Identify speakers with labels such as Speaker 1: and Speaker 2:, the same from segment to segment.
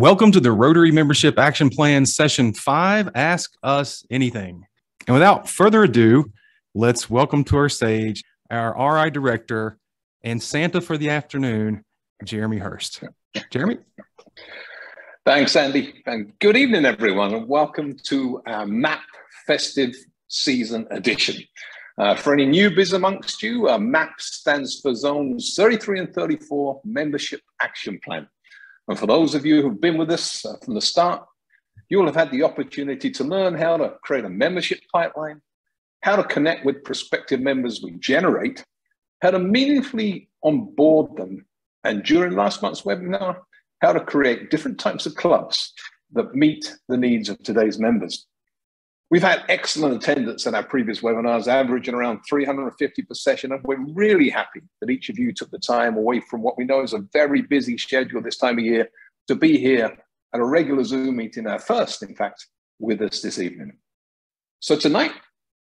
Speaker 1: Welcome to the Rotary Membership Action Plan Session 5 Ask Us Anything. And without further ado, let's welcome to our stage our RI Director and Santa for the afternoon, Jeremy Hurst. Jeremy?
Speaker 2: Thanks, Andy. And good evening, everyone, and welcome to our MAP Festive Season Edition. Uh, for any newbies amongst you, uh, MAP stands for Zones 33 and 34 Membership Action Plan. And for those of you who've been with us uh, from the start, you'll have had the opportunity to learn how to create a membership pipeline, how to connect with prospective members we generate, how to meaningfully onboard them, and during last month's webinar, how to create different types of clubs that meet the needs of today's members. We've had excellent attendance at our previous webinars, averaging around 350 per session, and we're really happy that each of you took the time away from what we know is a very busy schedule this time of year to be here at a regular Zoom meeting, our first, in fact, with us this evening. So tonight,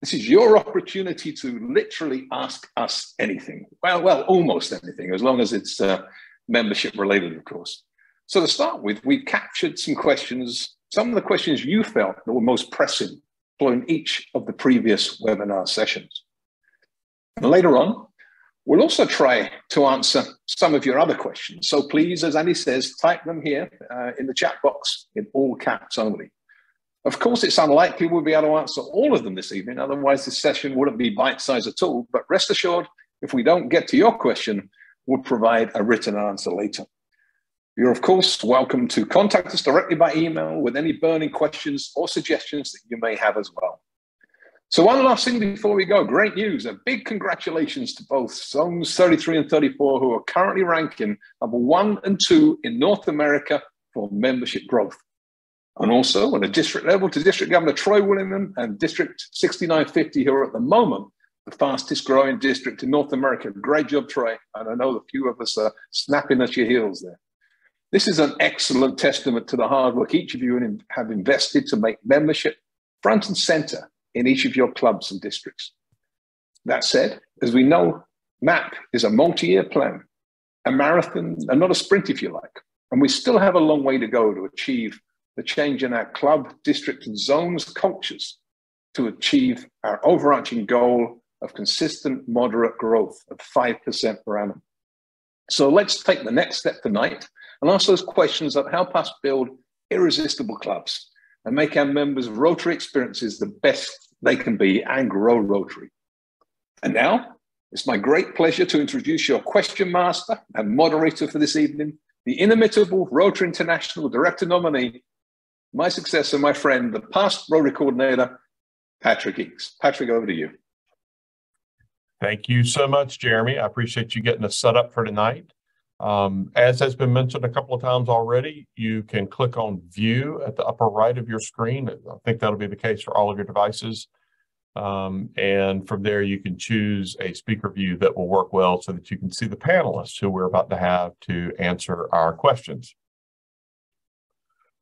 Speaker 2: this is your opportunity to literally ask us anything. Well, well, almost anything, as long as it's uh, membership related, of course. So to start with, we've captured some questions, some of the questions you felt that were most pressing following each of the previous webinar sessions. And later on, we'll also try to answer some of your other questions. So please, as Andy says, type them here uh, in the chat box in all caps only. Of course, it's unlikely we'll be able to answer all of them this evening, otherwise this session wouldn't be bite-sized at all. But rest assured, if we don't get to your question, we'll provide a written answer later. You're, of course, welcome to contact us directly by email with any burning questions or suggestions that you may have as well. So, one last thing before we go great news. A big congratulations to both Zones 33 and 34, who are currently ranking number one and two in North America for membership growth. And also at a district level to District Governor Troy Willingham and District 6950, who are at the moment the fastest growing district in North America. Great job, Troy. And I know a few of us are snapping at your heels there. This is an excellent testament to the hard work each of you have invested to make membership front and center in each of your clubs and districts. That said, as we know, MAP is a multi year plan, a marathon, and not a sprint, if you like. And we still have a long way to go to achieve the change in our club, district, and zones cultures to achieve our overarching goal of consistent, moderate growth of 5% per annum. So let's take the next step tonight and ask those questions that help us build irresistible clubs and make our members' Rotary experiences the best they can be and grow Rotary. And now, it's my great pleasure to introduce your question master and moderator for this evening, the inimitable Rotary International Director nominee, my successor, my friend, the past Rotary coordinator, Patrick Eakes. Patrick, over to you.
Speaker 3: Thank you so much, Jeremy. I appreciate you getting us set up for tonight. Um, as has been mentioned a couple of times already, you can click on view at the upper right of your screen. I think that'll be the case for all of your devices. Um, and from there, you can choose a speaker view that will work well so that you can see the panelists who we're about to have to answer our questions.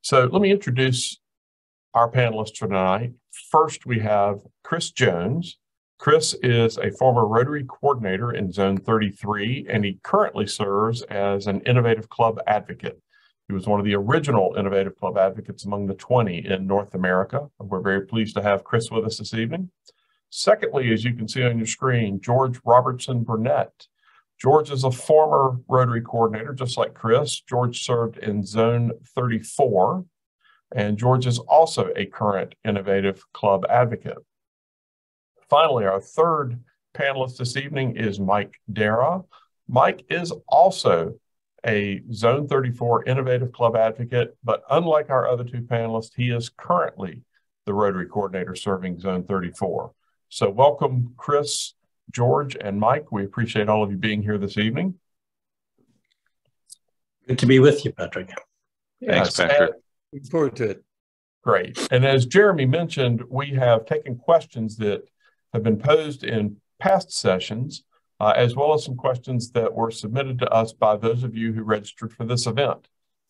Speaker 3: So let me introduce our panelists for tonight. First, we have Chris Jones. Chris is a former Rotary coordinator in Zone 33, and he currently serves as an Innovative Club advocate. He was one of the original Innovative Club advocates among the 20 in North America. We're very pleased to have Chris with us this evening. Secondly, as you can see on your screen, George Robertson Burnett. George is a former Rotary coordinator, just like Chris. George served in Zone 34, and George is also a current Innovative Club advocate. Finally, our third panelist this evening is Mike Dara. Mike is also a Zone 34 Innovative Club advocate, but unlike our other two panelists, he is currently the Rotary Coordinator serving Zone 34. So welcome, Chris, George, and Mike. We appreciate all of you being here this evening.
Speaker 4: Good to be with you, Patrick.
Speaker 2: Thanks, Patrick.
Speaker 4: Looking forward to it.
Speaker 3: Great. And as Jeremy mentioned, we have taken questions that have been posed in past sessions, uh, as well as some questions that were submitted to us by those of you who registered for this event.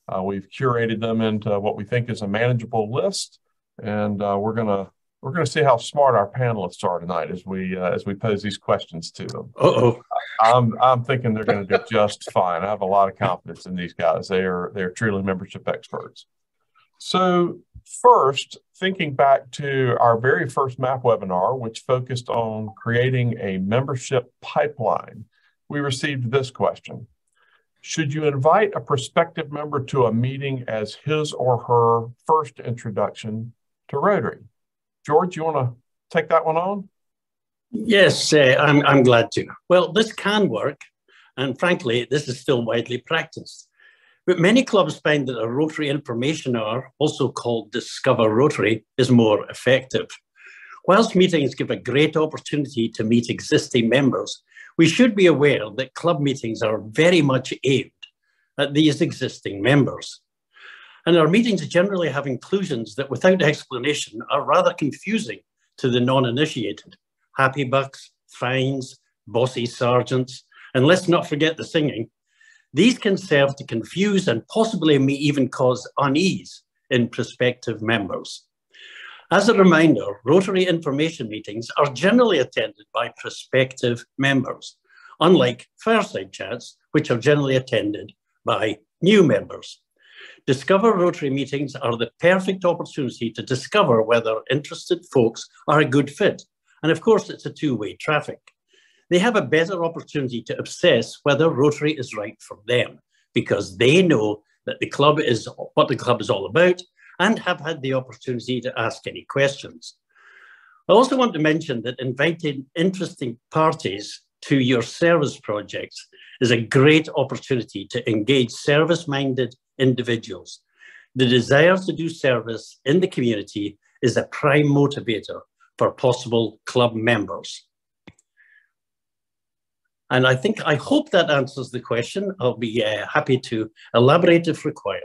Speaker 3: Uh, we've curated them into what we think is a manageable list, and uh, we're going to we're going to see how smart our panelists are tonight as we uh, as we pose these questions to them.
Speaker 4: oh.
Speaker 3: I'm I'm thinking they're going to do just fine. I have a lot of confidence in these guys. They are they're truly membership experts. So first, thinking back to our very first MAP webinar, which focused on creating a membership pipeline, we received this question. Should you invite a prospective member to a meeting as his or her first introduction to Rotary? George, you want to take that one on?
Speaker 4: Yes, uh, I'm, I'm glad to. Well, this can work, and frankly, this is still widely practiced. But many clubs find that a Rotary information hour, also called Discover Rotary, is more effective. Whilst meetings give a great opportunity to meet existing members, we should be aware that club meetings are very much aimed at these existing members. And our meetings generally have inclusions that, without explanation, are rather confusing to the non initiated. Happy bucks, fines, bossy sergeants, and let's not forget the singing. These can serve to confuse and possibly may even cause unease in prospective members. As a reminder, Rotary information meetings are generally attended by prospective members, unlike fireside chats, which are generally attended by new members. Discover Rotary meetings are the perfect opportunity to discover whether interested folks are a good fit. And of course, it's a two-way traffic. They have a better opportunity to assess whether Rotary is right for them because they know that the club is what the club is all about and have had the opportunity to ask any questions. I also want to mention that inviting interesting parties to your service projects is a great opportunity to engage service-minded individuals. The desire to do service in the community is a prime motivator for possible club members. And I think, I hope that answers the question. I'll be uh, happy to elaborate if required.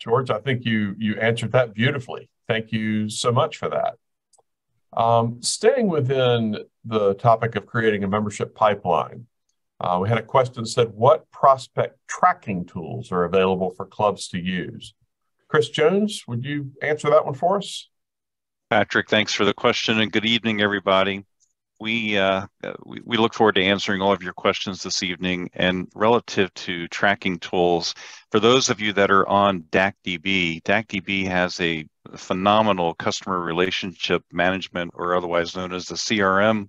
Speaker 3: George, I think you you answered that beautifully. Thank you so much for that. Um, staying within the topic of creating a membership pipeline, uh, we had a question that said, what prospect tracking tools are available for clubs to use? Chris Jones, would you answer that one for us?
Speaker 5: Patrick, thanks for the question and good evening, everybody. We, uh, we, we look forward to answering all of your questions this evening. And relative to tracking tools, for those of you that are on DACDB, DACDB has a phenomenal customer relationship management, or otherwise known as the CRM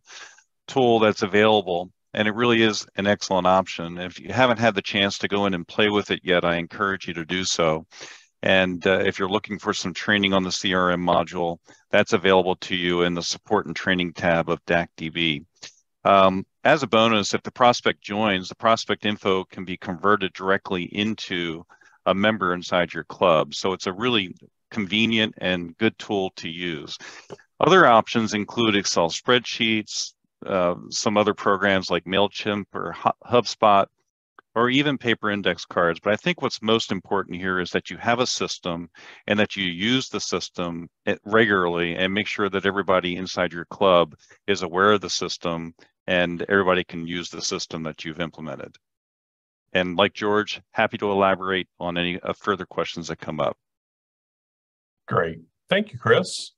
Speaker 5: tool that's available and it really is an excellent option. If you haven't had the chance to go in and play with it yet, I encourage you to do so. And uh, if you're looking for some training on the CRM module, that's available to you in the support and training tab of DACDB. Um, as a bonus, if the prospect joins, the prospect info can be converted directly into a member inside your club. So it's a really convenient and good tool to use. Other options include Excel spreadsheets, uh, some other programs like MailChimp or HubSpot, or even paper index cards. But I think what's most important here is that you have a system and that you use the system eh, regularly and make sure that everybody inside your club is aware of the system and everybody can use the system that you've implemented. And like George, happy to elaborate on any uh, further questions that come up.
Speaker 3: Great. Thank you, Chris.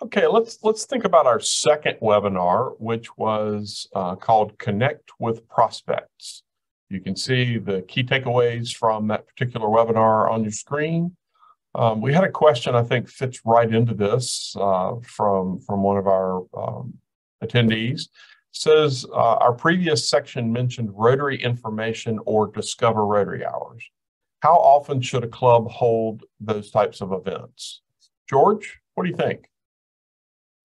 Speaker 3: Okay, let's let's think about our second webinar, which was uh, called Connect with Prospects. You can see the key takeaways from that particular webinar on your screen. Um, we had a question I think fits right into this uh, from from one of our um, attendees. It says uh, our previous section mentioned Rotary information or Discover Rotary hours. How often should a club hold those types of events? George, what do you think?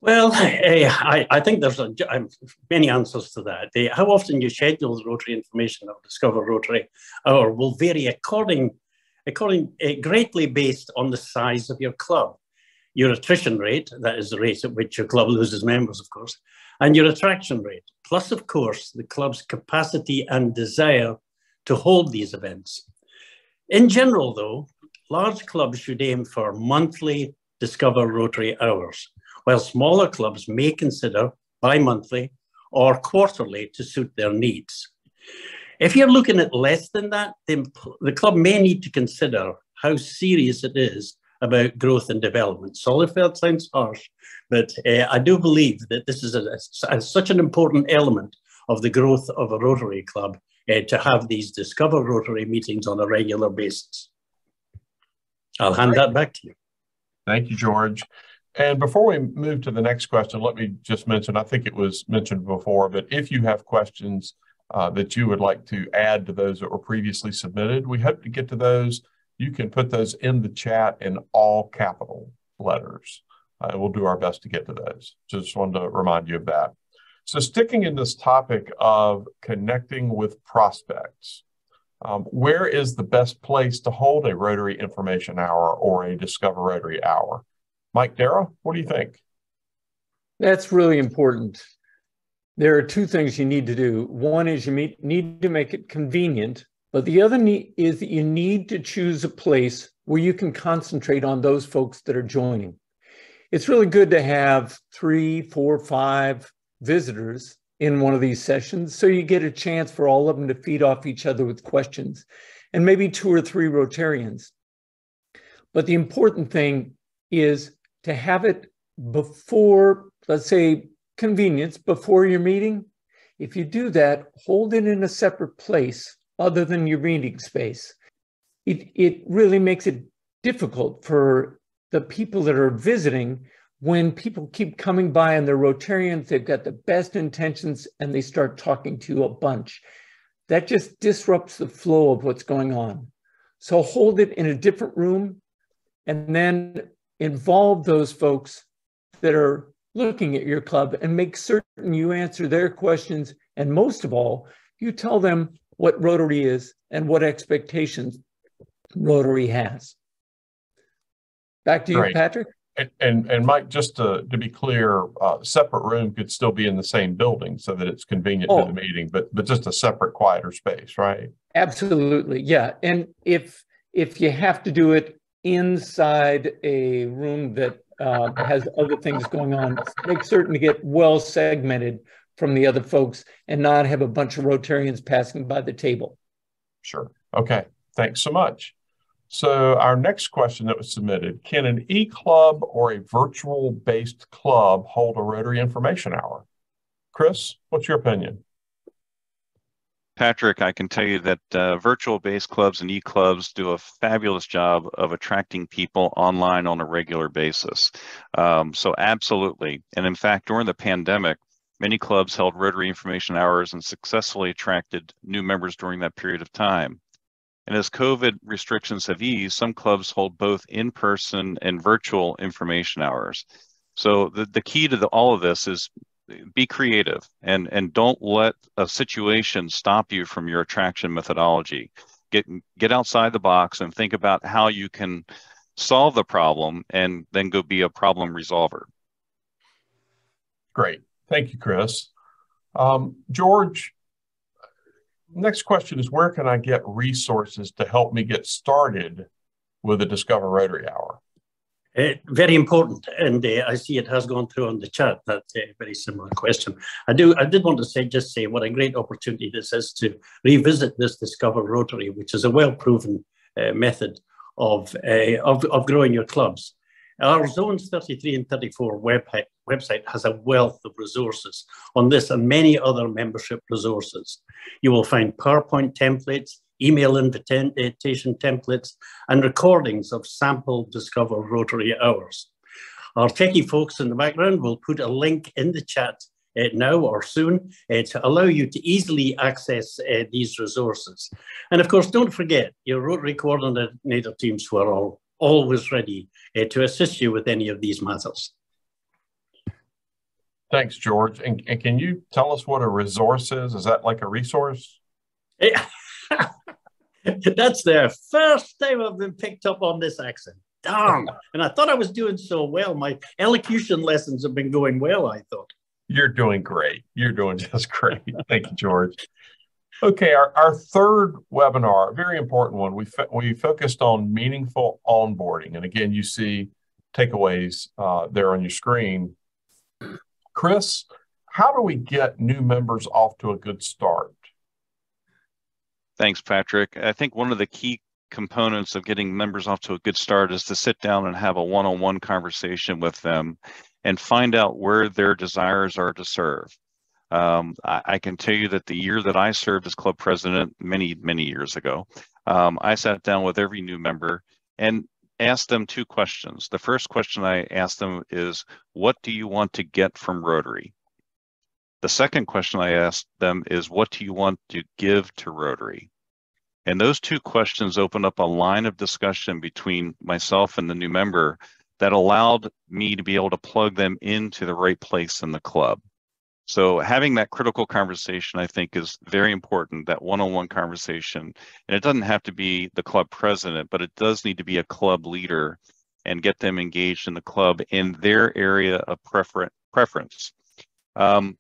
Speaker 4: Well, I, I think there's a, um, many answers to that. how often you schedule the Rotary information or discover Rotary or will vary according, according uh, greatly based on the size of your club. Your attrition rate, that is the rate at which your club loses members, of course, and your attraction rate, plus, of course, the club's capacity and desire to hold these events. In general, though, large clubs should aim for monthly Discover Rotary hours while smaller clubs may consider bi-monthly or quarterly to suit their needs. If you're looking at less than that, then the club may need to consider how serious it is about growth and development. Solothurn sounds harsh, but uh, I do believe that this is a, a, such an important element of the growth of a Rotary Club uh, to have these Discover Rotary meetings on a regular basis. I'll hand that back to you.
Speaker 3: Thank you, George. And before we move to the next question, let me just mention, I think it was mentioned before, but if you have questions uh, that you would like to add to those that were previously submitted, we hope to get to those. You can put those in the chat in all capital letters. Uh, we'll do our best to get to those. Just wanted to remind you of that. So sticking in this topic of connecting with prospects, um, where is the best place to hold a Rotary Information Hour or a Discover Rotary Hour? Mike Darrow, what do you think?
Speaker 6: That's really important. There are two things you need to do. One is you need to make it convenient, but the other is that you need to choose a place where you can concentrate on those folks that are joining. It's really good to have three, four, five visitors in one of these sessions so you get a chance for all of them to feed off each other with questions and maybe two or three Rotarians. But the important thing is to have it before, let's say, convenience, before your meeting. If you do that, hold it in a separate place other than your meeting space. It, it really makes it difficult for the people that are visiting when people keep coming by and they're Rotarians, they've got the best intentions and they start talking to you a bunch. That just disrupts the flow of what's going on. So hold it in a different room and then involve those folks that are looking at your club and make certain you answer their questions. And most of all, you tell them what Rotary is and what expectations Rotary has. Back to you, Great. Patrick.
Speaker 3: And, and, and Mike, just to, to be clear, uh, separate room could still be in the same building so that it's convenient oh. to the meeting, but but just a separate, quieter space, right?
Speaker 6: Absolutely, yeah. And if if you have to do it inside a room that uh, has other things going on, make certain to get well segmented from the other folks and not have a bunch of Rotarians passing by the table.
Speaker 3: Sure. Okay. Thanks so much. So our next question that was submitted, can an e-club or a virtual based club hold a Rotary Information Hour? Chris, what's your opinion?
Speaker 5: Patrick, I can tell you that uh, virtual based clubs and e-clubs do a fabulous job of attracting people online on a regular basis. Um, so absolutely. And in fact, during the pandemic, many clubs held Rotary information hours and successfully attracted new members during that period of time. And as COVID restrictions have eased, some clubs hold both in-person and virtual information hours. So the, the key to the, all of this is be creative and and don't let a situation stop you from your attraction methodology. Get get outside the box and think about how you can solve the problem and then go be a problem resolver.
Speaker 3: Great. Thank you chris. Um, george next question is where can i get resources to help me get started with the discover rotary hour
Speaker 4: uh, very important, and uh, I see it has gone through on the chat. That uh, very similar question. I do. I did want to say, just say, what a great opportunity this is to revisit this Discover Rotary, which is a well-proven method of, of of growing your clubs. Our zones 33 and 34 web, website has a wealth of resources on this and many other membership resources. You will find PowerPoint templates, email invitation templates, and recordings of sample Discover Rotary hours. Our techie folks in the background will put a link in the chat uh, now or soon uh, to allow you to easily access uh, these resources. And of course, don't forget your Rotary coordinator teams who are all, always ready uh, to assist you with any of these matters.
Speaker 3: Thanks, George. And, and, can you tell us what a resource is? Is that like a resource?
Speaker 4: That's the first time I've been picked up on this accent. Darn. And I thought I was doing so well. My elocution lessons have been going well, I thought.
Speaker 3: You're doing great. You're doing just great. Thank you, George. Okay, our, our third webinar, a very important one. We, fo- we focused on meaningful onboarding. And again, you see takeaways uh, there on your screen. Chris, how do we get new members off to a good start?
Speaker 5: Thanks, Patrick. I think one of the key components of getting members off to a good start is to sit down and have a one-on-one conversation with them and find out where their desires are to serve. Um, I, I, can tell you that the year that I served as club president many, many years ago, um, I sat down with every new member and asked them two questions. The first question I asked them is, what do you want to get from Rotary? The second question I asked them is, what do you want to give to Rotary? And those two questions opened up a line of discussion between myself and the new member that allowed me to be able to plug them into the right place in the club. So having that critical conversation, I think, is very important, that one-on-one conversation. And it doesn't have to be the club president, but it does need to be a club leader and get them engaged in the club in their area of prefer preference. Um,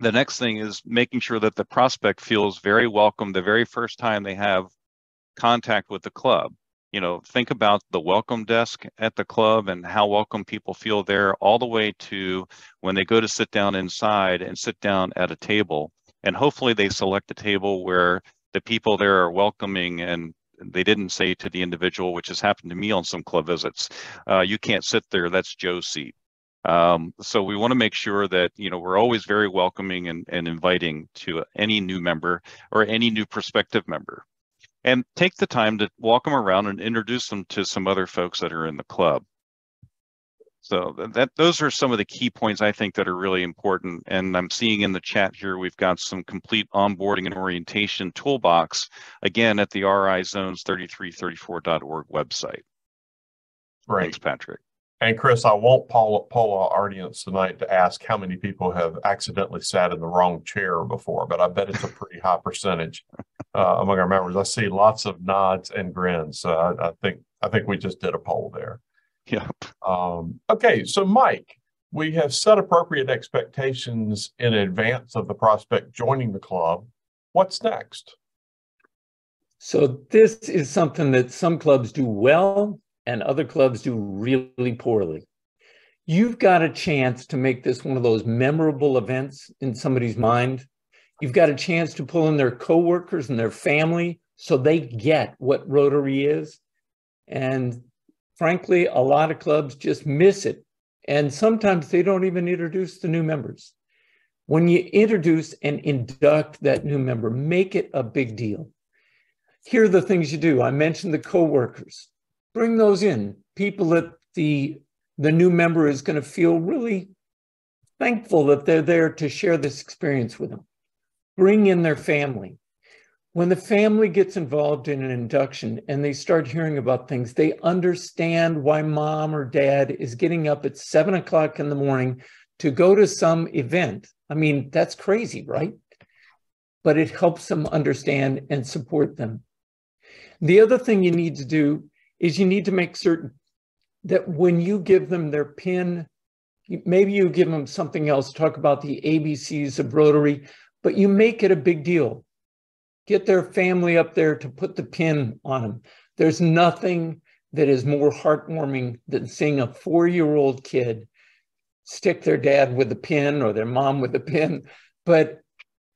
Speaker 5: the next thing is making sure that the prospect feels very welcome the very first time they have contact with the club. You know think about the welcome desk at the club and how welcome people feel there all the way to when they go to sit down inside and sit down at a table. And hopefully they select a table where the people there are welcoming and they didn't say to the individual which has happened to me on some club visits uh, you can't sit there that's joe's seat um, so we want to make sure that you know we're always very welcoming and, and inviting to any new member or any new prospective member. And take the time to walk them around and introduce them to some other folks that are in the club. So that those are some of the key points I think that are really important. And I'm seeing in the chat here we've got some complete onboarding and orientation toolbox again at the RI Zones 3334.org website.
Speaker 3: Right.
Speaker 5: Thanks, Patrick.
Speaker 3: And Chris, I won't poll, poll our audience tonight to ask how many people have accidentally sat in the wrong chair before, but I bet it's a pretty high percentage uh, among our members. I see lots of nods and grins. So I, I think I think we just did a poll there.
Speaker 5: Yep.
Speaker 3: Um, okay, so Mike, we have set appropriate expectations in advance of the prospect joining the club. What's next?
Speaker 6: So this is something that some clubs do well and other clubs do really poorly. You've got a chance to make this one of those memorable events in somebody's mind. You've got a chance to pull in their coworkers and their family so they get what Rotary is. And frankly, a lot of clubs just miss it. And sometimes they don't even introduce the new members. When you introduce and induct that new member, make it a big deal. Here are the things you do. I mentioned the coworkers bring those in. People that the the new member is going to feel really thankful that they're there to share this experience with them. Bring in their family. When the family gets involved in an induction and they start hearing about things, they understand why mom or dad is getting up at seven o'clock in the morning to go to some event. I mean, that's crazy, right? But it helps them understand and support them. The other thing you need to do is you need to make certain that when you give them their pin, maybe you give them something else, talk about the ABCs of Rotary, but you make it a big deal. Get their family up there to put the pin on them. There's nothing that is more heartwarming than seeing a four year old kid stick their dad with a pin or their mom with a pin. But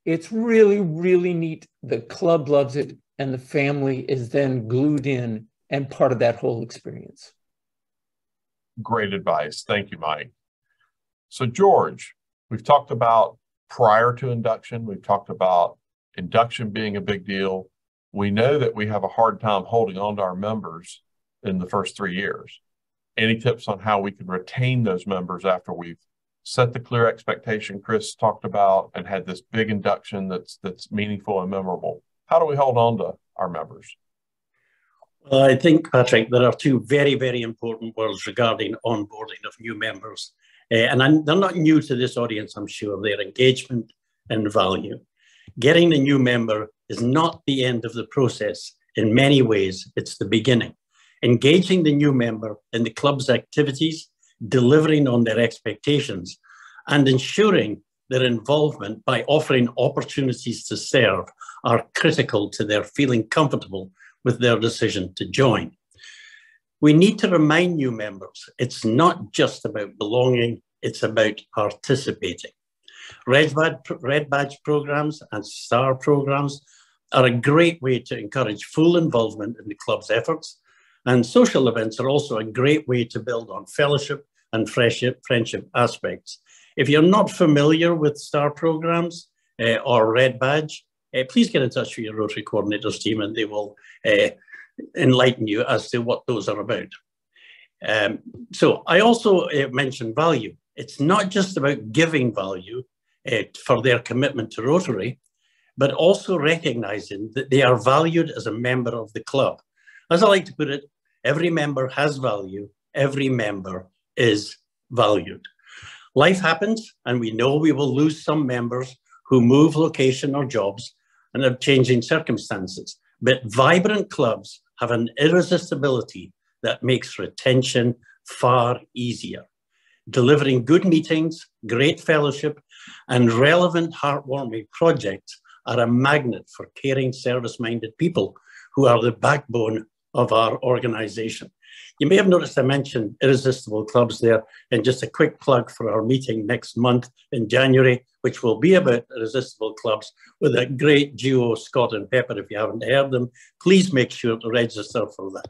Speaker 6: it's really, really neat. The club loves it, and the family is then glued in and part of that whole experience.
Speaker 3: Great advice. Thank you, Mike. So, George, we've talked about prior to induction, we've talked about induction being a big deal. We know that we have a hard time holding on to our members in the first three years. Any tips on how we can retain those members after we've set the clear expectation Chris talked about and had this big induction that's that's meaningful and memorable? How do we hold on to our members?
Speaker 4: I think, Patrick, there are two very, very important words regarding onboarding of new members. Uh, and I'm, they're not new to this audience, I'm sure. Their engagement and value. Getting a new member is not the end of the process. In many ways, it's the beginning. Engaging the new member in the club's activities, delivering on their expectations, and ensuring their involvement by offering opportunities to serve are critical to their feeling comfortable with their decision to join. We need to remind new members it's not just about belonging, it's about participating. Red Badge, Red Badge programs and STAR programs are a great way to encourage full involvement in the club's efforts. And social events are also a great way to build on fellowship and friendship, friendship aspects. If you're not familiar with STAR programs uh, or Red Badge, uh, please get in touch with your Rotary Coordinators team and they will uh, enlighten you as to what those are about. Um, so I also uh, mentioned value. It's not just about giving value uh, for their commitment to Rotary, but also recognizing that they are valued as a member of the club. As I like to put it, every member has value, every member is valued. Life happens, and we know we will lose some members who move location or jobs and have changing circumstances. But vibrant clubs have an irresistibility that makes retention far easier. Delivering good meetings, great fellowship, and relevant, heartwarming projects are a magnet for caring, service minded people who are the backbone of our organization. You may have noticed I mentioned irresistible clubs there, and just a quick plug for our meeting next month in January, which will be about irresistible clubs with a great duo, Scott and Pepper. If you haven't heard them, please make sure to register for that.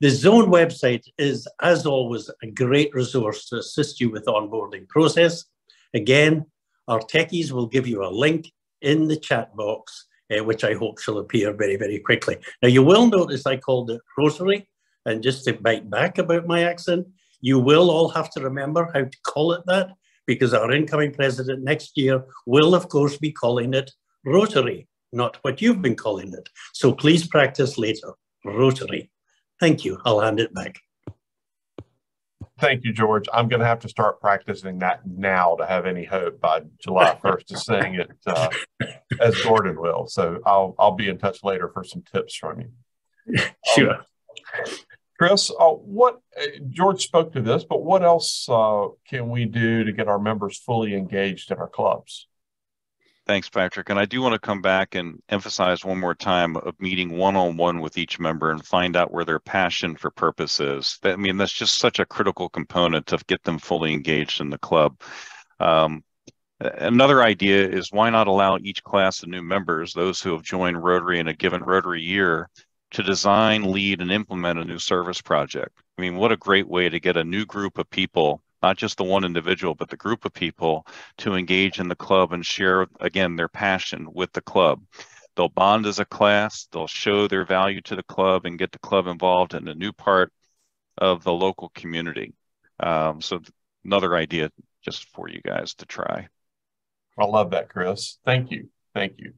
Speaker 4: The Zone website is, as always, a great resource to assist you with the onboarding process. Again, our techies will give you a link in the chat box, uh, which I hope shall appear very, very quickly. Now, you will notice I called it Rotary, and just to bite back about my accent, you will all have to remember how to call it that, because our incoming president next year will, of course, be calling it Rotary, not what you've been calling it. So please practice later, Rotary. Thank you. I'll hand it back.
Speaker 3: Thank you, George. I'm going to have to start practicing that now to have any hope by July 1st to saying it uh, as Gordon will. So I'll I'll be in touch later for some tips from you.
Speaker 4: Sure. Um,
Speaker 3: Chris, uh, what uh, George spoke to this, but what else uh, can we do to get our members fully engaged in our clubs?
Speaker 5: Thanks, Patrick. And I do want to come back and emphasize one more time of meeting one on one with each member and find out where their passion for purpose is. I mean, that's just such a critical component to get them fully engaged in the club. Um, another idea is why not allow each class of new members, those who have joined Rotary in a given Rotary year, to design, lead, and implement a new service project? I mean, what a great way to get a new group of people not just the one individual, but the group of people to engage in the club and share, again, their passion with the club. They'll bond as a class, they'll show their value to the club and get the club involved in a new part of the local community. Um, so, another idea just for you guys to try.
Speaker 3: I love that, Chris. Thank you. Thank you.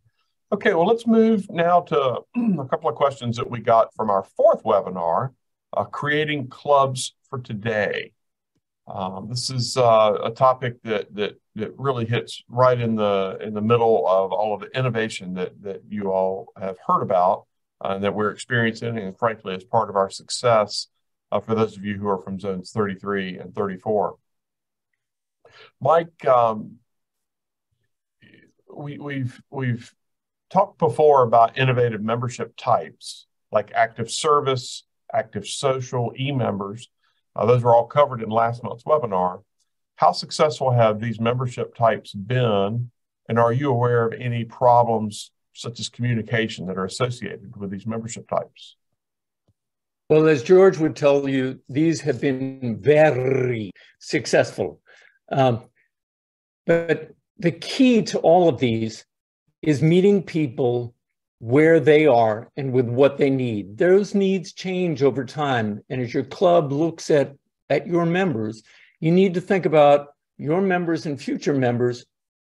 Speaker 3: Okay, well, let's move now to a couple of questions that we got from our fourth webinar, uh, Creating Clubs for Today. Um, this is uh, a topic that, that that really hits right in the in the middle of all of the innovation that that you all have heard about uh, and that we're experiencing, and frankly, as part of our success uh, for those of you who are from zones 33 and 34. Mike, um, we, we've we've talked before about innovative membership types like active service, active social, e-members. Uh, those were all covered in last month's webinar. How successful have these membership types been? And are you aware of any problems such as communication that are associated with these membership types?
Speaker 6: Well, as George would tell you, these have been very successful. Um, but the key to all of these is meeting people where they are and with what they need. Those needs change over time. And as your club looks at, at your members, you need to think about your members and future members.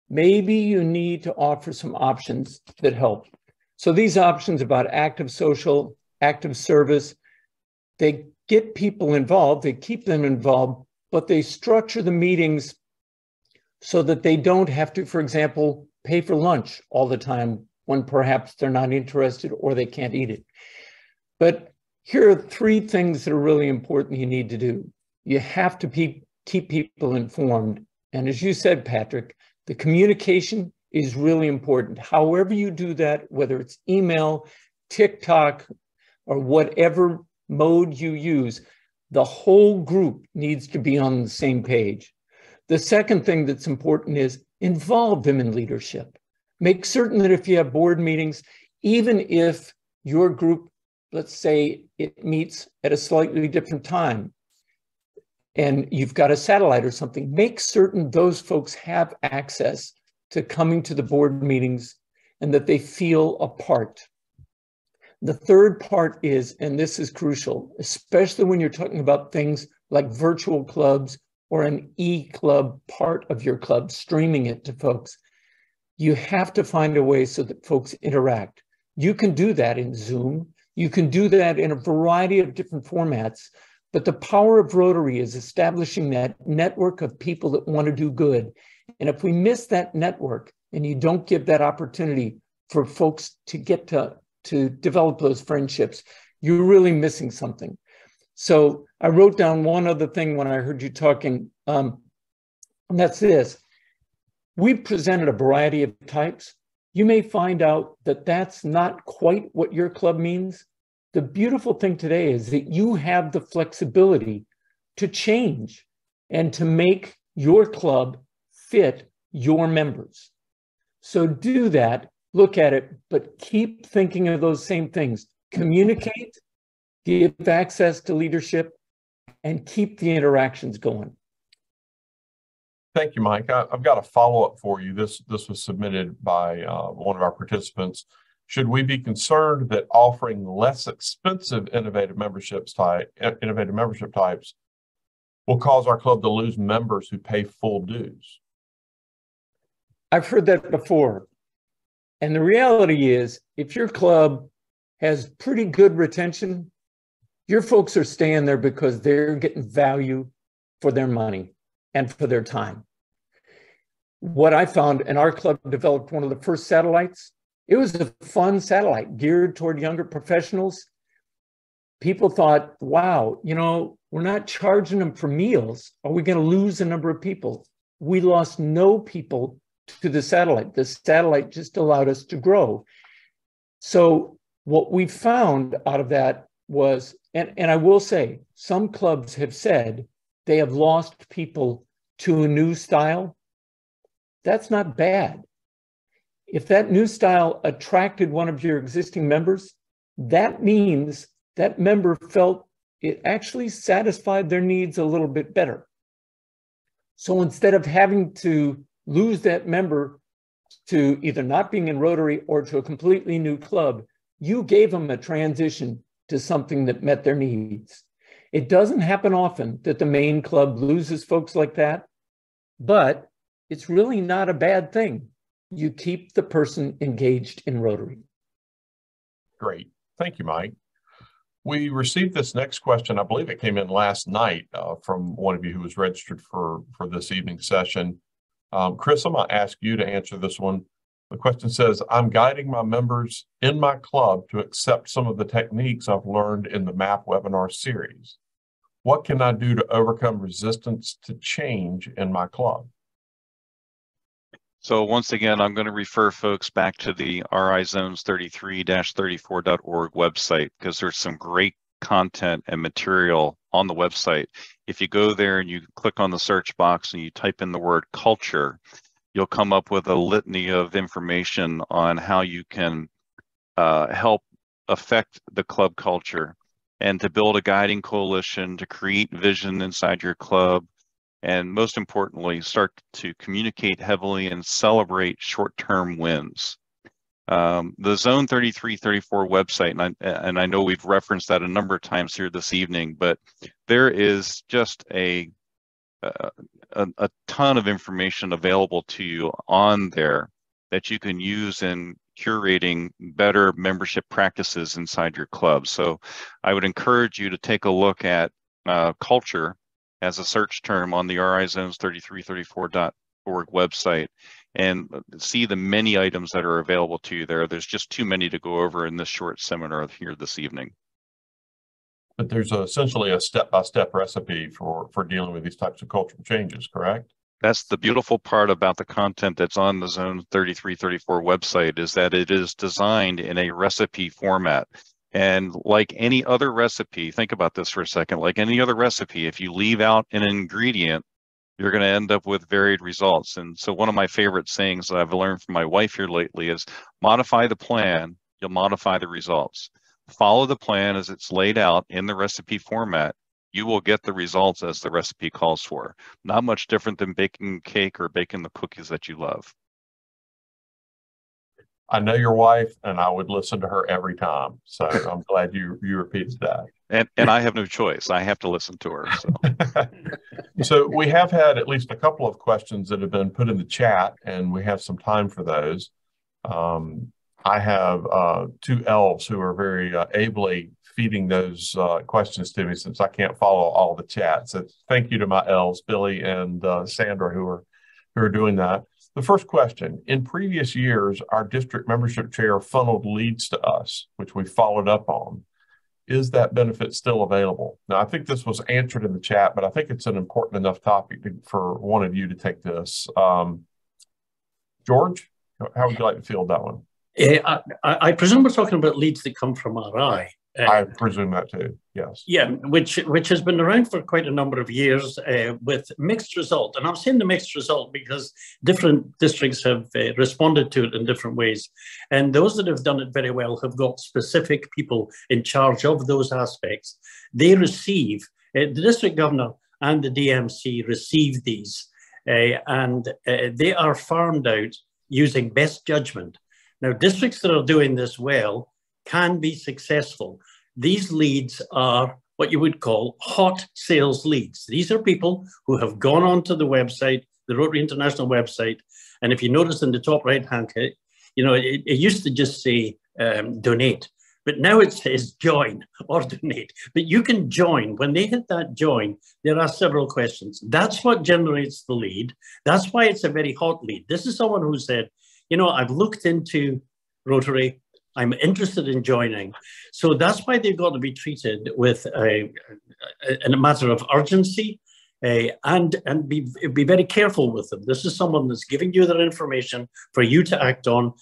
Speaker 6: Maybe you need to offer some options that help. So these options about active social, active service, they get people involved, they keep them involved, but they structure the meetings so that they don't have to, for example, pay for lunch all the time when perhaps they're not interested or they can't eat it. But here are three things that are really important you need to do. You have to keep people informed. And as you said, Patrick, the communication is really important. However, you do that, whether it's email, TikTok, or whatever mode you use, the whole group needs to be on the same page. The second thing that's important is involve them in leadership. Make certain that if you have board meetings, even if your group, let's say it meets at a slightly different time, and you've got a satellite or something, make certain those folks have access to coming to the board meetings and that they feel a part. The third part is, and this is crucial, especially when you're talking about things like virtual clubs or an e-club part of your club, streaming it to folks, you have to find a way so that folks interact. You can do that in Zoom. You can do that in a variety of different formats. But the power of Rotary is establishing that network of people that want to do good. And if we miss that network and you don't give that opportunity for folks to get to, to develop those friendships, you're really missing something. So I wrote down one other thing when I heard you talking, um, and that's this. We presented a variety of types. You may find out that that's not quite what your club means. The beautiful thing today is that you have the flexibility to change and to make your club fit your members. So do that, look at it, but keep thinking of those same things. Communicate, give access to leadership, and keep the interactions going.
Speaker 3: Thank you, Mike. I, have got a follow-up for you. This this was submitted by uh, one of our participants. Should we be concerned that offering less expensive innovative memberships type innovative membership types will cause our club to lose members who pay full dues?
Speaker 6: I've heard that before. And the reality is, if your club has pretty good retention, your folks are staying there because they're getting value for their money and for their time. What I found, and our club developed one of the first satellites. It was a fun satellite geared toward younger professionals. People thought, wow, you know, we're not charging them for meals. Are we going to lose a number of people? We lost no people to the satellite. The satellite just allowed us to grow. So, what we found out of that was and, and I will say, some clubs have said they have lost people to a new style. That's not bad. If that new style attracted one of your existing members, that means that member felt it actually satisfied their needs a little bit better. So instead of having to lose that member to either not being in Rotary or to a completely new club, you gave them a transition to something that met their needs. It doesn't happen often that the main club loses folks like that, but it's really not a bad thing. You keep the person engaged in Rotary.
Speaker 3: Great. Thank you, Mike. We received this next question. I believe it came in last night uh, from one of you who was registered for, for this evening's session. Um, Chris, I'm going to ask you to answer this one. The question says, I'm guiding my members in my club to accept some of the techniques I've learned in the MAP webinar series. What can I do to overcome resistance to change in my club?
Speaker 5: So once again, I'm going to refer folks back to the RI Zones 33-34.org website because there's some great content and material on the website. If you go there and you click on the search box and you type in the word culture, you'll come up with a litany of information on how you can uh, help affect the club culture and to build a guiding coalition to create vision inside your club. And most importantly start to communicate heavily and celebrate short-term wins. Um, the zone 3334 website and I, and I know we've referenced that a number of times here this evening but there is just a uh, a, a ton of information available to you on there that you can use in curating better membership practices inside your club. So I would encourage you to take a look at uh, culture as a search term on the RI Zones 3334.org website and see the many items that are available to you there. There's just too many to go over in this short seminar here this evening
Speaker 3: but there's a, essentially a step-by-step recipe for for dealing with these types of cultural changes correct?
Speaker 5: That's the beautiful part about the content that's on the zone 3334 website is that it is designed in a recipe format. And like any other recipe think about this for a second like any other recipe if you leave out an ingredient you're going to end up with varied results. And so one of my favorite sayings that i've learned from my wife here lately is modify the plan you'll modify the results. Follow the plan as it's laid out in the recipe format. You will get the results as the recipe calls for. Not much different than baking cake or baking the cookies that you love.
Speaker 3: I know your wife, and I would listen to her every time. So I'm glad you you repeated that.
Speaker 5: And and I have no choice. I have to listen to her.
Speaker 3: So. so we have had at least a couple of questions that have been put in the chat, and we have some time for those. Um, I have uh, two elves who are very uh, ably feeding those uh, questions to me since I can't follow all the chat. So thank you to my elves, Billy and uh, Sandra, who are who are doing that. The first question In previous years, our district membership chair funneled leads to us, which we followed up on. Is that benefit still available? Now, I think this was answered in the chat, but I think it's an important enough topic to, for one of you to take this. Um, George, how would you like to field that one?
Speaker 4: Uh, I, I, presume we're talking about leads that come from RI.
Speaker 3: Uh, I presume that too. Yes.
Speaker 4: Yeah, which which has been around for quite a number of years uh, with mixed result, and I'm saying the mixed result because different districts have uh, responded to it in different ways, and those that have done it very well have got specific people in charge of those aspects. They receive uh, the district governor and the DMC receive these, uh, and uh, they are farmed out using best judgment. Now, districts that are doing this well can be successful. These leads are what you would call hot sales leads. These are people who have gone onto the website, the Rotary International website, and if you notice in the top right hand, you know, it, it used to just say um, donate, but now it says join or donate. But you can join. When they hit that join, there are several questions. That's what generates the lead. That's why it's a very hot lead. This is someone who said, you know, I've looked into Rotary. I'm interested in joining. So that's why they've got to be treated with a, a, a matter of urgency uh, and and be be very careful with them. This is someone that's giving you their information for you to act on.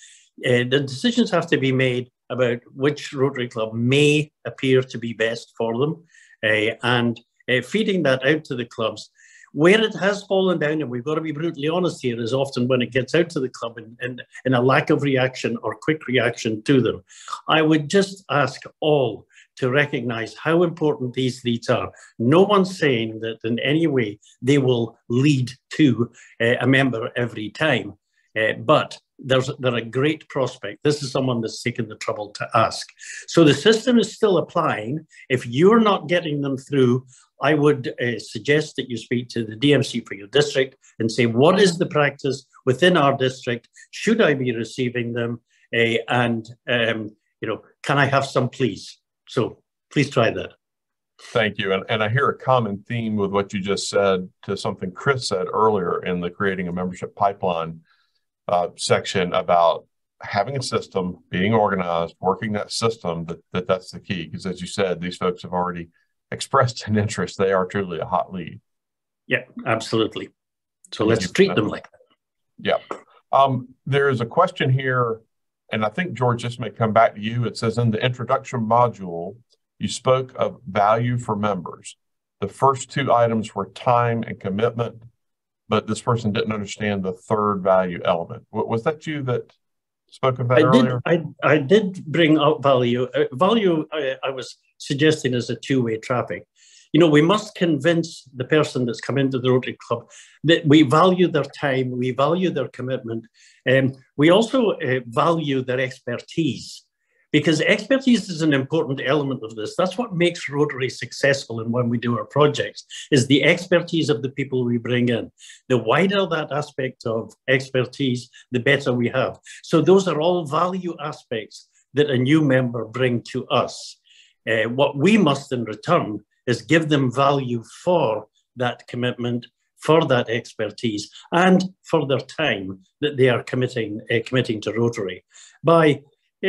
Speaker 4: Uh, the decisions have to be made about which Rotary Club may appear to be best for them, uh, and feeding that out to the clubs where it has fallen down, and we've got to be brutally honest here, is often when it gets out to the club and in, in, in, a lack of reaction or quick reaction to them. I would just ask all to recognize how important these leads are. No one's saying that in any way they will lead to uh, a member every time, uh, but there's they're a great prospect. This is someone that's taken the trouble to ask. So the system is still applying. If you're not getting them through, I would uh, suggest that you speak to the DMC for your district and say, what is the practice within our district? Should I be receiving them? Uh, and, um, you know, can I have some, please? So please try that.
Speaker 3: Thank you. And, and I hear a common theme with what you just said to something Chris said earlier in the creating a membership pipeline uh, section about having a system, being organized, working that system, that, that that's the key. Because as you said, these folks have already expressed an interest, they are truly a hot lead.
Speaker 4: Yeah, absolutely. So let's treat them like that.
Speaker 3: Yeah. Um, there is a question here, and I think George, this may come back to you. It says in the introduction module, you spoke of value for members. The first two items were time and commitment, but this person didn't understand the third value element. Was that you that spoke that
Speaker 4: I
Speaker 3: earlier?
Speaker 4: Did, I, I did bring up value. Uh, value, I, I was suggesting is a two-way traffic. You know, we must convince the person that's come into the Rotary Club that we value their time, we value their commitment, and um, we also uh, value their expertise because expertise is an important element of this. That's what makes Rotary successful and when we do our projects is the expertise of the people we bring in. The wider that aspect of expertise, the better we have. So those are all value aspects that a new member bring to us. Uh, what we must in return is give them value for that commitment, for that expertise, and for their time that they are committing uh, committing to Rotary by,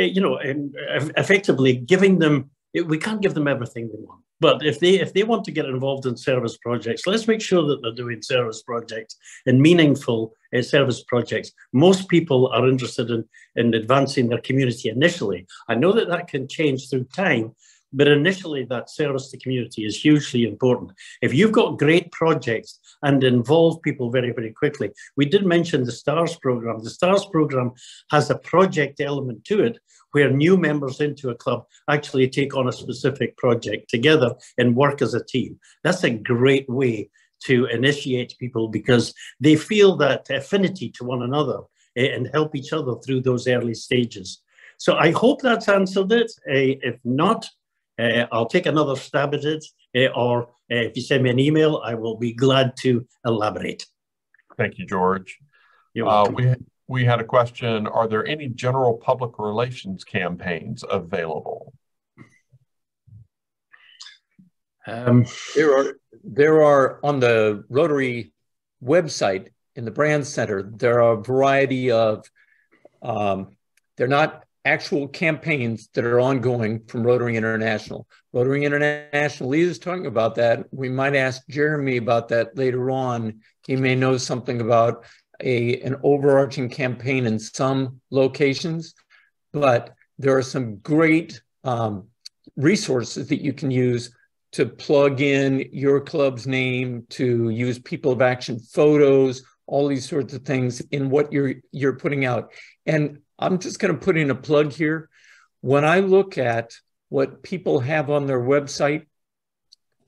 Speaker 4: you know, effectively giving them. We can't give them everything they want, but if they if they want to get involved in service projects, let's make sure that they're doing service projects and meaningful uh, service projects. Most people are interested in in advancing their community initially. I know that that can change through time, But initially, that service to community is hugely important. If you've got great projects and involve people very, very quickly, we did mention the STARS program. The STARS program has a project element to it where new members into a club actually take on a specific project together and work as a team. That's a great way to initiate people because they feel that affinity to one another eh, and help each other through those early stages. So I hope that's answered it. Uh, if not, uh, I'll take another stab at it. Uh, or if you send me an email, I will be glad to elaborate.
Speaker 3: Thank you, George. You're welcome. we, we had a question. Are there any general public relations campaigns available?
Speaker 6: Um, there are there are on the Rotary website in the brand center. There are a variety of. Um, they're not actual campaigns that are ongoing from Rotary International. Rotary International is talking about that. We might ask Jeremy about that later on. He may know something about a an overarching campaign in some locations, but there are some great um, resources that you can use to plug in your club's name, to use people of action photos, all these sorts of things in what you're you're putting out. And I'm just going to put in a plug here. When I look at what people have on their website,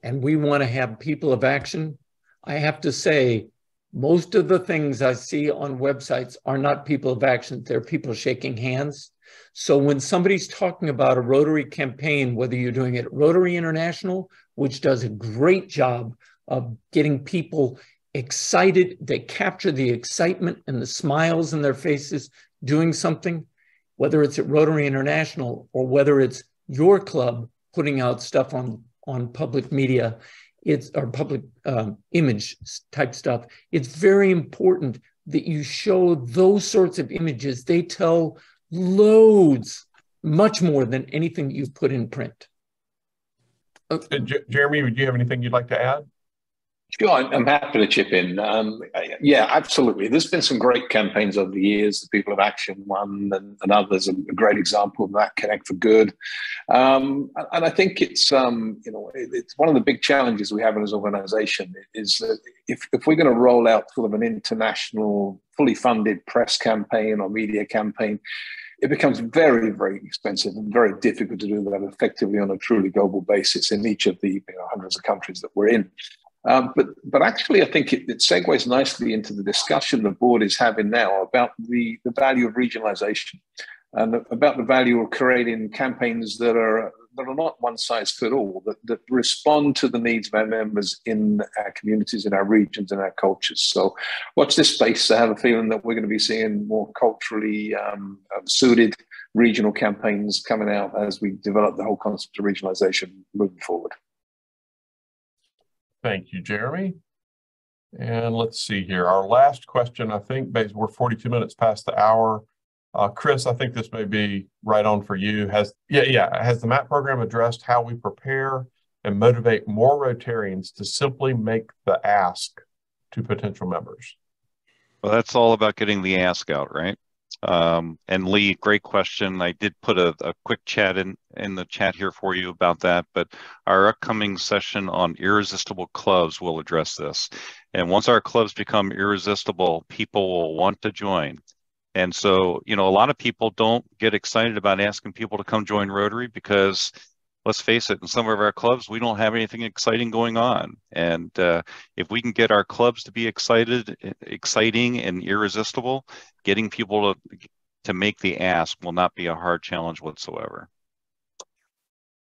Speaker 6: and we want to have people of action, I have to say most of the things I see on websites are not people of action. They're people shaking hands. So when somebody's talking about a Rotary campaign, whether you're doing it at Rotary International, which does a great job of getting people excited, they capture the excitement and the smiles in their faces doing something, whether it's at Rotary International or whether it's your club putting out stuff on, on public media, it's or public um, image type stuff. It's very important that you show those sorts of images. They tell loads, much more than anything you've put in print.
Speaker 3: Uh, Jeremy, would you have anything you'd like to add?
Speaker 2: Sure, I'm happy to chip in. Um, yeah, absolutely. There's been some great campaigns over the years. The People of Action one and, and others, a great example of that. Connect for Good, um, and I think it's um, you know it's one of the big challenges we have as an organisation is that if if we're going to roll out sort of an international, fully funded press campaign or media campaign, it becomes very, very expensive and very difficult to do that effectively on a truly global basis in each of the you know, hundreds of countries that we're in. Um, but but actually, I think it, it, segues nicely into the discussion the board is having now about the, the value of regionalization and about the value of creating campaigns that are that are not one size fit all, that, that respond to the needs of our members in our communities, in our regions, in our cultures. So, watch this space. I have a feeling that we're going to be seeing more culturally um, suited regional campaigns coming out as we develop the whole concept of regionalization moving forward.
Speaker 3: Thank you, Jeremy. And let's see here. Our last question, I think, based we're 42 minutes past the hour. Uh, Chris, I think this may be right on for you. Has yeah, yeah. Has the MAP program addressed how we prepare and motivate more Rotarians to simply make the ask to potential members?
Speaker 5: Well, that's all about getting the ask out, right? Um, and Lee, great question. I did put a, a, quick chat in, in the chat here for you about that, but our upcoming session on irresistible clubs will address this. And once our clubs become irresistible, people will want to join. And so, you know, a lot of people don't get excited about asking people to come join Rotary because let's face it, in some of our clubs, we don't have anything exciting going on. And uh, if we can get our clubs to be excited, exciting, and irresistible, getting people to to make the ask will not be a hard challenge whatsoever.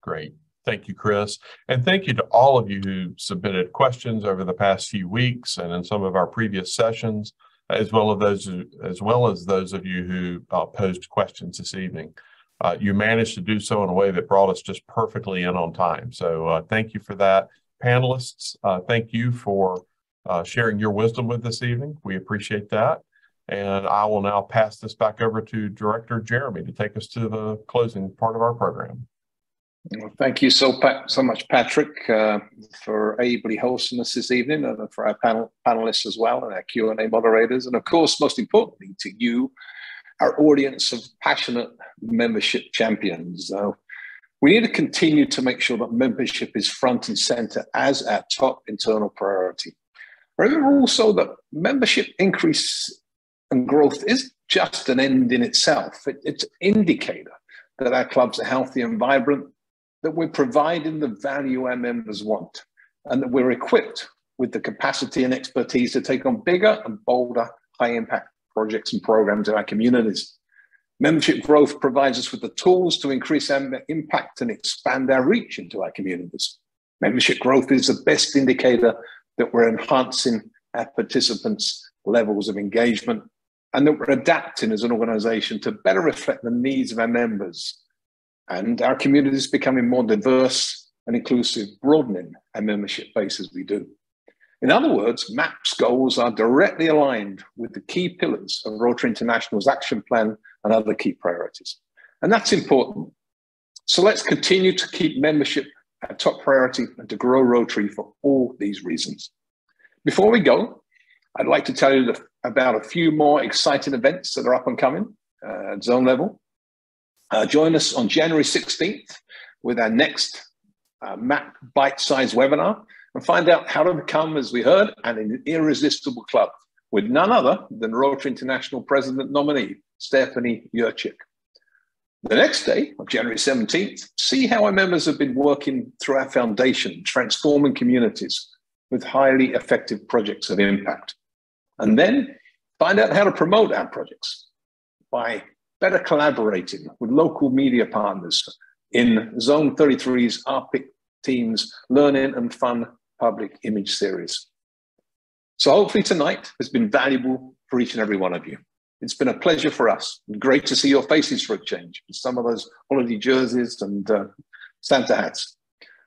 Speaker 3: Great. Thank you, Chris. And thank you to all of you who submitted questions over the past few weeks and in some of our previous sessions, as well as those, as well as those of you who uh, posed questions this evening. Uh, you managed to do so in a way that brought us just perfectly in on time. So uh, thank you for that. Panelists, uh, thank you for uh, sharing your wisdom with this evening. We appreciate that. And I will now pass this back over to Director Jeremy to take us to the closing part of our program.
Speaker 2: Well, thank you so so much, Patrick, uh, for ably hosting us this evening, and for our panel panelists as well, and our Q and A moderators, and of course, most importantly, to you, our audience of passionate membership champions. Uh, We need to continue to make sure that membership is front and center as our top internal priority. Remember also that membership increase and growth is just an end in itself. It, it's an indicator that our clubs are healthy and vibrant, that we're providing the value our members want, and that we're equipped with the capacity and expertise to take on bigger and bolder high impact projects and programs in our communities. Membership growth provides us with the tools to increase our impact and expand our reach into our communities. Membership growth is the best indicator that we're enhancing our participants' levels of engagement and that we're adapting as an organization to better reflect the needs of our members. And our community is becoming more diverse and inclusive, broadening our membership base as we do. In other words, MAP's goals are directly aligned with the key pillars of Rotary International's action plan and other key priorities. And that's important. So let's continue to keep membership a top priority and to grow Rotary for all these reasons. Before we go, I'd like to tell you about a few more exciting events that are up and coming uh, at zone level. Uh, join us on January 16th with our next uh, MAP bite-sized webinar and find out how to become, as we heard, an irresistible club with none other than Rotary International President nominee, Stephanie Urchick. The next day, of January 17th, see how our members have been working through our foundation, transforming communities with highly effective projects of impact. And then find out how to promote our projects by better collaborating with local media partners in Zone 33's RPIC team's Learning and Fun public image series. So hopefully tonight has been valuable for each and every one of you. It's been a pleasure for us. Great to see your faces for a change. Some of those holiday jerseys and uh, Santa hats.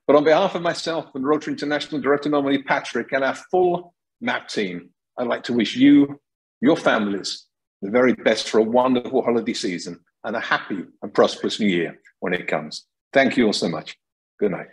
Speaker 2: But on behalf of myself and Rotary International Director nominee Patrick and our full MAP team, I'd like to wish you, your families, the very best for a wonderful holiday season and a happy and prosperous new year when it comes. Thank you all so much. Good night.